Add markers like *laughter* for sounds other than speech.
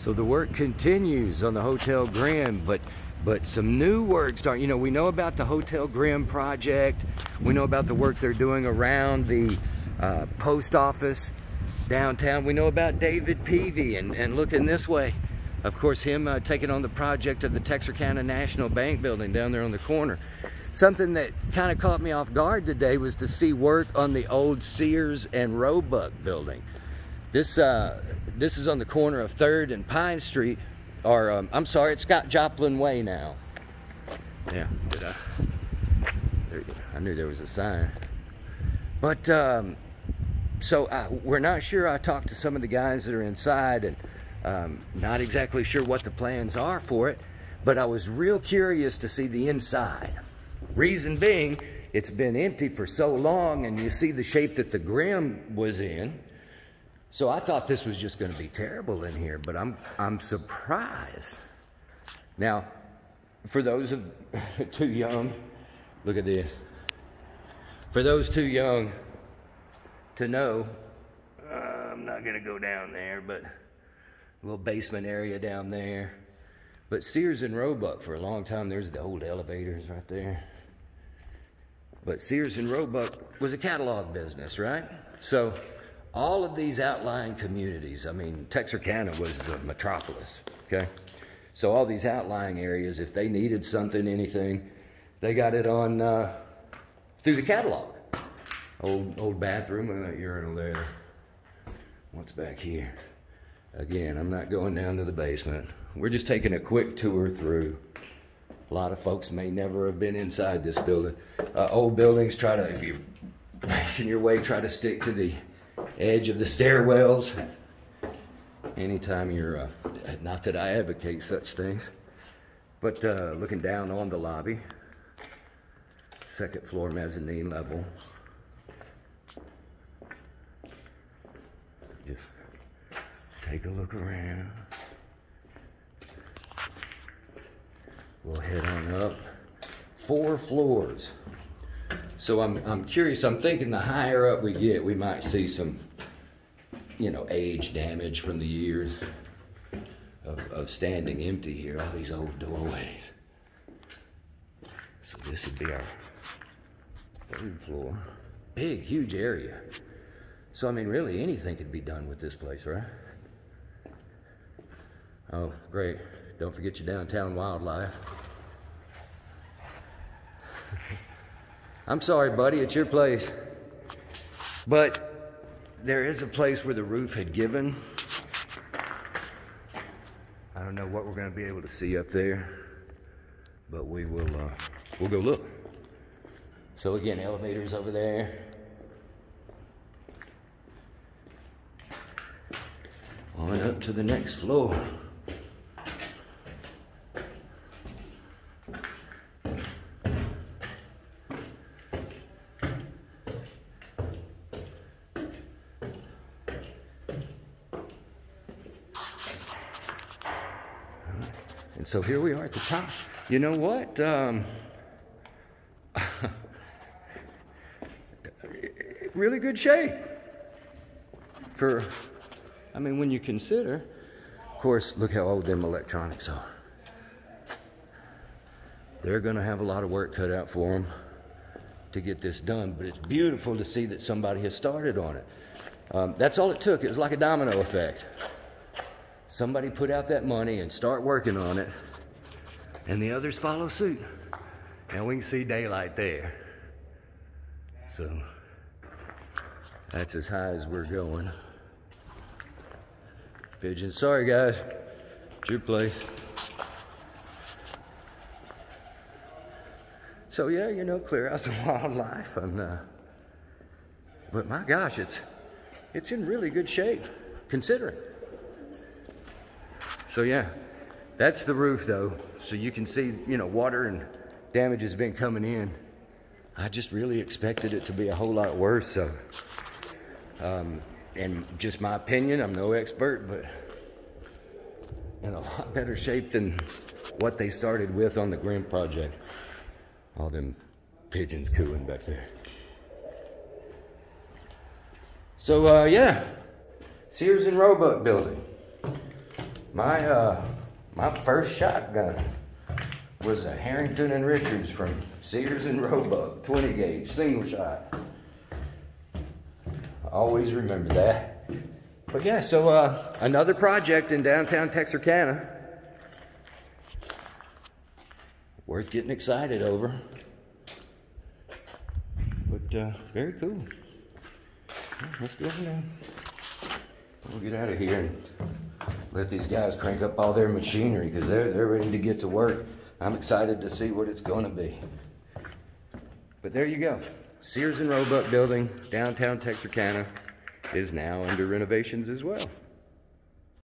So the work continues on the Hotel Grim, but but some new work start. You know, we know about the Hotel Grim project. We know about the work they're doing around the uh, post office downtown. We know about David Peavy and, and looking this way. Of course, him uh, taking on the project of the Texarkana National Bank building down there on the corner. Something that kind of caught me off guard today was to see work on the old Sears and Roebuck building. This uh, this is on the corner of 3rd and Pine Street, or um, I'm sorry, it's Scott Joplin Way now. Yeah, did I? There, you go. I knew there was a sign. But, um, so I, we're not sure. I talked to some of the guys that are inside and um, not exactly sure what the plans are for it, but I was real curious to see the inside. Reason being, it's been empty for so long and you see the shape that the Grim was in. So I thought this was just going to be terrible in here, but I'm, I'm surprised. Now, for those of *laughs* too young, look at this. For those too young to know, uh, I'm not going to go down there, but a little basement area down there. But Sears and Roebuck, for a long time, there's the old elevators right there. But Sears and Roebuck was a catalog business, right? So all of these outlying communities, I mean, Texarkana was the metropolis, okay? So all these outlying areas, if they needed something, anything, they got it on uh, through the catalog. Old old bathroom and that urinal there. What's back here? Again, I'm not going down to the basement. We're just taking a quick tour through. A lot of folks may never have been inside this building. Uh, old buildings, try to, if you're making *laughs* your way, try to stick to the edge of the stairwells. Anytime you're, uh, not that I advocate such things, but uh, looking down on the lobby, second floor mezzanine level. Just take a look around. We'll head on up. Four floors. So I'm, I'm curious, I'm thinking the higher up we get, we might see some, you know, age damage from the years of, of standing empty here, all these old doorways. So this would be our third floor. Big, huge area. So, I mean, really anything could be done with this place, right? Oh, great. Don't forget your downtown wildlife. *laughs* I'm sorry, buddy, it's your place. But there is a place where the roof had given. I don't know what we're going to be able to see up there, but we will, uh, we'll go look. So again, elevators over there. On up to the next floor. And so here we are at the top. You know what? Um, *laughs* really good shape for, I mean, when you consider, of course, look how old them electronics are. They're gonna have a lot of work cut out for them to get this done, but it's beautiful to see that somebody has started on it. Um, that's all it took. It was like a domino effect. Somebody put out that money and start working on it, and the others follow suit. And we can see daylight there. So that's as high as we're going. Pigeon, sorry guys, it's your place. So yeah, you know, clear out the *laughs* wildlife, and uh, but my gosh, it's it's in really good shape, considering. So yeah, that's the roof though. So you can see, you know, water and damage has been coming in. I just really expected it to be a whole lot worse. So, um, and just my opinion, I'm no expert, but in a lot better shape than what they started with on the Grim project. All them pigeons cooing back there. So uh, yeah, Sears and Roebuck building. My uh, my first shotgun was a Harrington and Richards from Sears and Roebuck, 20 gauge, single shot. Always remember that. But yeah, so uh, another project in downtown Texarkana. Worth getting excited over. But uh, very cool. Let's go now. We'll get out of here and let these guys crank up all their machinery because they're, they're ready to get to work. I'm excited to see what it's going to be. But there you go. Sears and Roebuck building, downtown Texarkana, is now under renovations as well.